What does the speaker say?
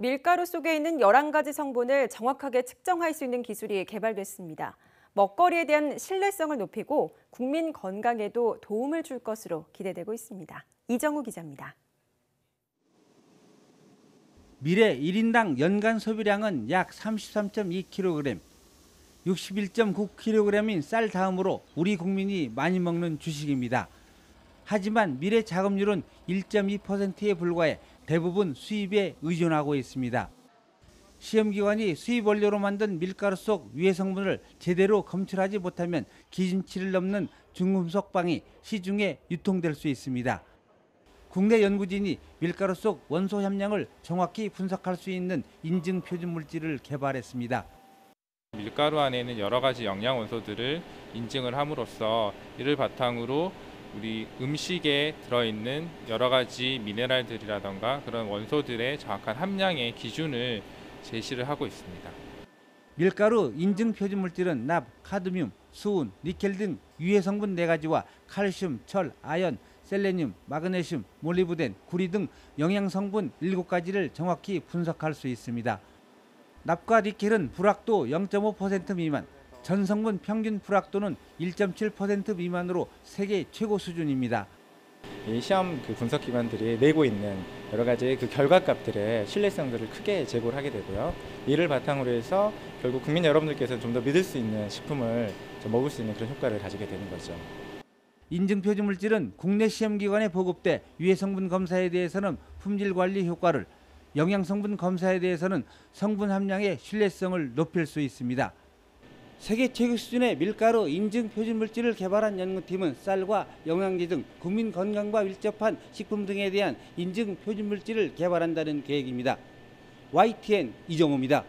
밀가루 속에 있는 11가지 성분을 정확하게 측정할 수 있는 기술이 개발됐습니다. 먹거리에 대한 신뢰성을 높이고 국민 건강에도 도움을 줄 것으로 기대되고 있습니다. 이정우 기자입니다. 미래 1인당 연간 소비량은 약 33.2kg, 61.9kg인 쌀 다음으로 우리 국민이 많이 먹는 주식입니다. 하지만 미래 자급률은 1.2%에 불과해 대부분 수입에 의존하고 있습니다. 시험기관이 수입 원료로 만든 밀가루 속 유해 성분을 제대로 검출하지 못하면 기준치를 넘는 중금속 빵이 시중에 유통될 수 있습니다. 국내 연구진이 밀가루 속 원소 함량을 정확히 분석할 수 있는 인증 표준 물질을 개발했습니다. 밀가루 안에는 여러 가지 영양 원소들을 인증을 함으로써 이를 바탕으로 우리 음식에 들어있는 여러 가지 미네랄들이라던가 그런 원소들의 정확한 함량의 기준을 제시를 하고 있습니다. 밀가루 인증 표준 물질은 납, 카드뮴, 수은, 니켈 등 유해 성분 4가지와 칼슘, 철, 아연, 셀레늄, 마그네슘, 몰리브덴, 구리 등 영양 성분 7가지를 정확히 분석할 수 있습니다. 납과 니켈은 불확도 0.5% 미만, 전 성분 평균 불확도는 1.7% 미만으로 세계 최고 수준입니다. 이 시험 그 분석 기관들이 내고 있는 여러 가지 그 결과값들의 신뢰성들을 크게 제고를 하게 되고요. 이를 바탕으로 해서 결국 국민 여러분들께서 좀 더 믿을 수 있는 식품을 좀 먹을 수 있는 그런 효과를 가지게 되는 거죠. 인증 표준 물질은 국내 시험 기관에 보급돼 유해 성분 검사에 대해서는 품질 관리 효과를, 영양 성분 검사에 대해서는 성분 함량의 신뢰성을 높일 수 있습니다. 세계 최고 수준의 밀가루 인증 표준 물질을 개발한 연구팀은 쌀과 영양제 등 국민 건강과 밀접한 식품 등에 대한 인증 표준 물질을 개발한다는 계획입니다. YTN 이정호입니다.